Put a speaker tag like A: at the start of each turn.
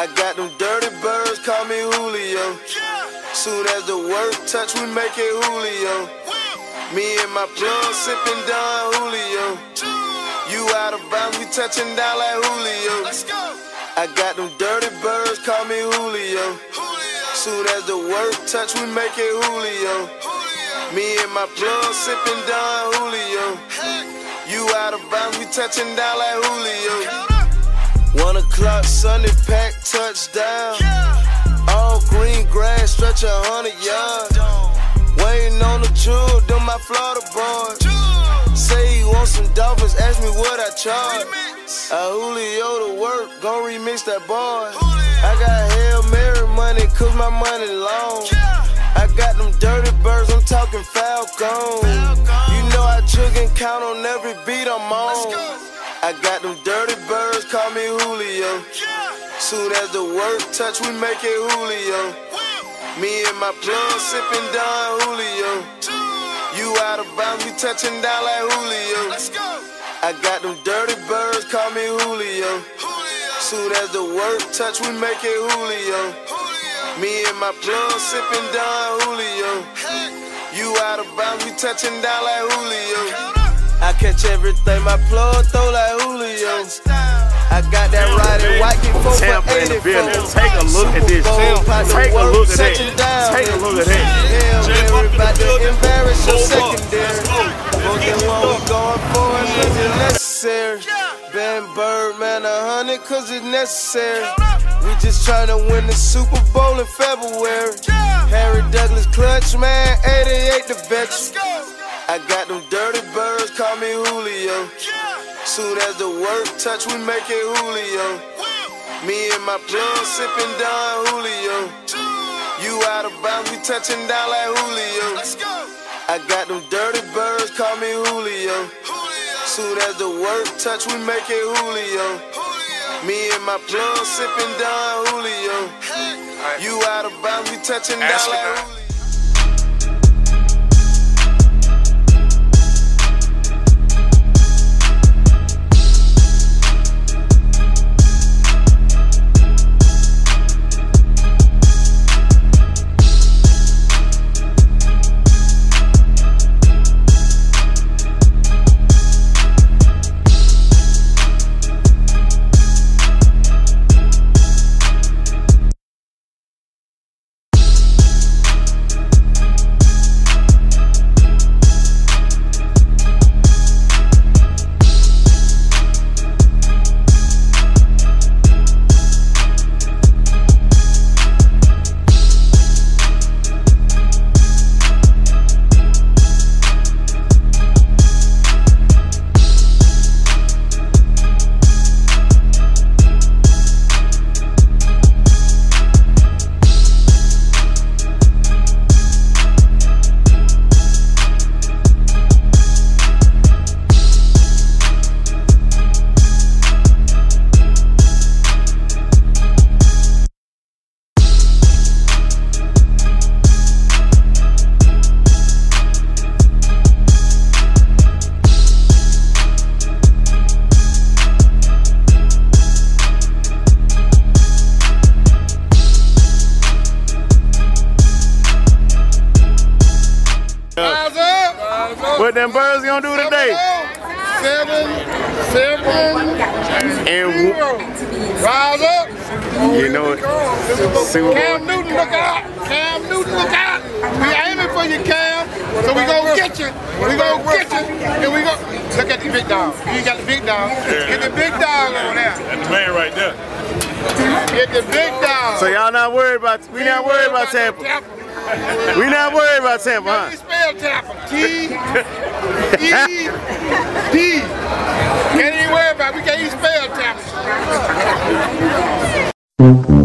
A: I got them dirty birds, call me Julio. Soon as the work touch, we make it Julio. Me and my plug sipping Don Julio. You out of bounds, we touching down like Julio. I got them dirty birds, call me Julio. Soon as the work touch, we make it Julio. Me and my plug sipping Don Julio. You out of bounds, we touching down like Julio. One o'clock, Sunday pack, touchdown. All green grass, stretch a hundred yards. Waiting on the truth, them my Florida boys. Say he want some dolphins, ask me what I charge. A Julio to work, gon' remix that boy. I got Hail Mary money, cause my money long. I got them dirty birds, I'm talking Falcon. You know I chug and count on every beat I'm on. I got them dirty birds, call me Julio. Soon as the work touch, we make it Julio. Me and my plug sipping Don Julio. You out of bounds, we touching down like Julio. I got them dirty birds, call me Julio. Soon as the work touch, we make it Julio. Me and my plug sipping Don Julio. You out of bounds, we touching down like Julio. I catch everything my plug throw like Julio. I got that Roddy White get four
B: Tampa
A: for
B: in the
A: 84.
B: building. Take a look at this. Take a look at that. Take a look at that.
A: Hell, Mary about to embarrass your secondary. Fucking what we going for it it's necessary. Ben Bird, man, a hundred cause it's necessary. We just tryna win the Super Bowl in February. Harry Douglas clutch, man, 88 the veteran. I got them birds, call me Julio. Soon as the work touch, we make it Julio. Me and my plug sipping Don Julio. You out of bounds, we touching down like Julio. I got them dirty birds, call me Julio. Soon as the work touch, we make it Julio. Me and my plug sipping Don Julio. You out of bounds, we touching down like Julio.
B: What them birds gonna do today?
C: Seven, seven,
B: And
C: zero. Rise up.
B: you know it. Super
C: Cam Newton, look out. Cam Newton, look out. We aiming for you, Cam. So we gonna get you. We gonna get you. And we go. Look at the big dog. You got the big dog. Get the big dog over there.
D: That's the man right there.
C: Get the big dog.
B: So y'all not worried about we not worried about Tampa. We not worried about Tampa,
C: How
B: huh?
C: Spell Tampa? T E P. Can't even worry about. it. We can't even spell Tampa.